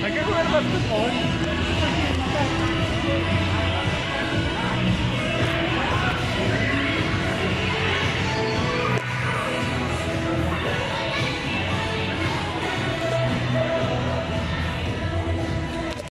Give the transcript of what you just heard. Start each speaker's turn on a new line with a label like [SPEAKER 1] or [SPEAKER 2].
[SPEAKER 1] Nagkakuha na the phone.